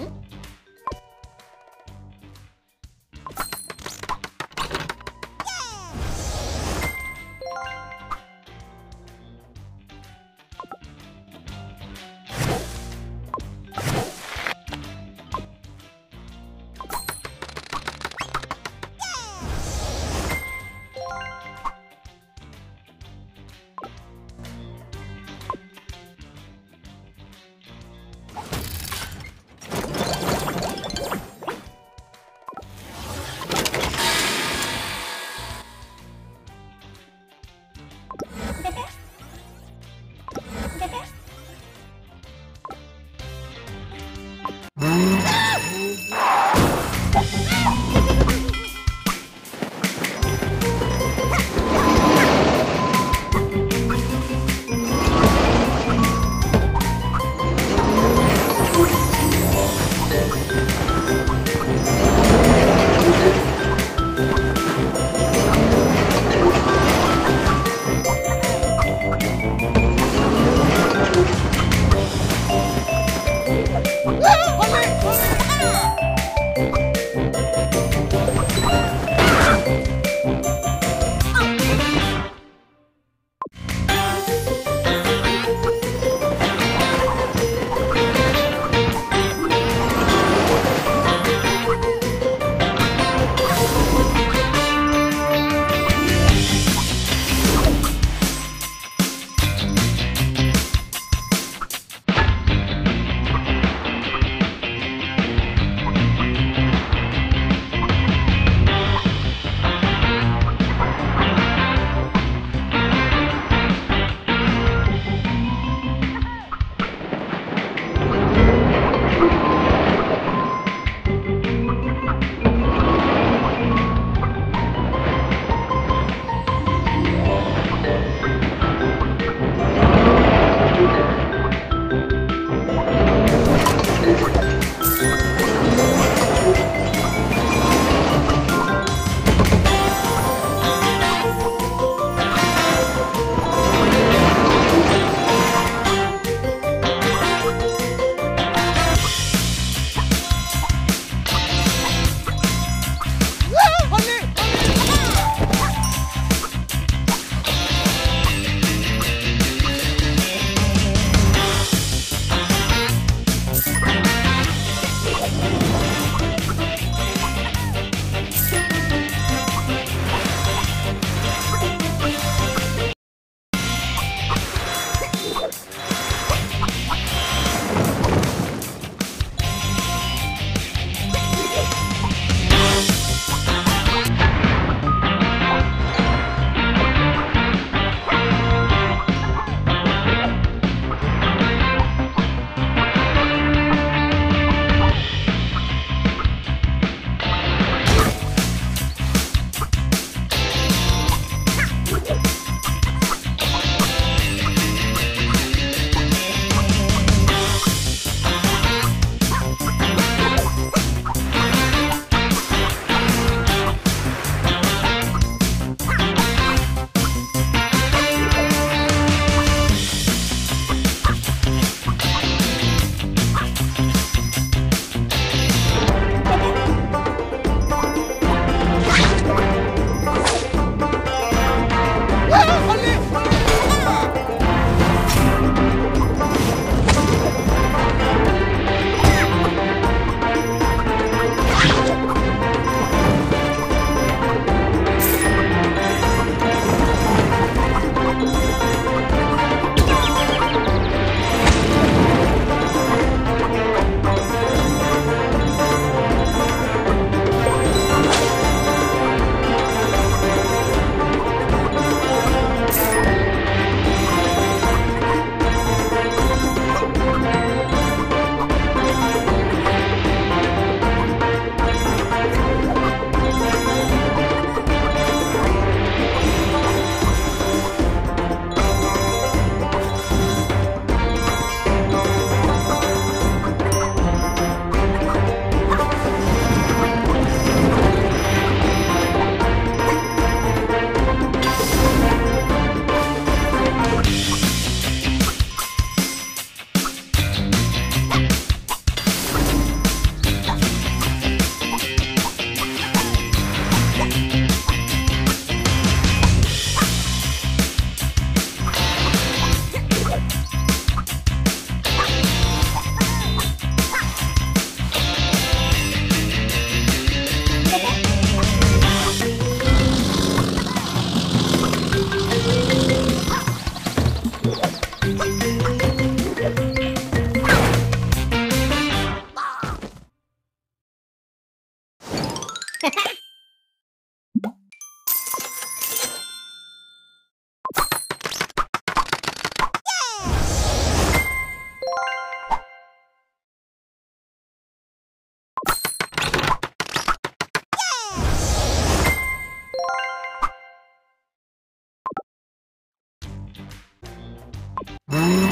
응? Mm-hmm.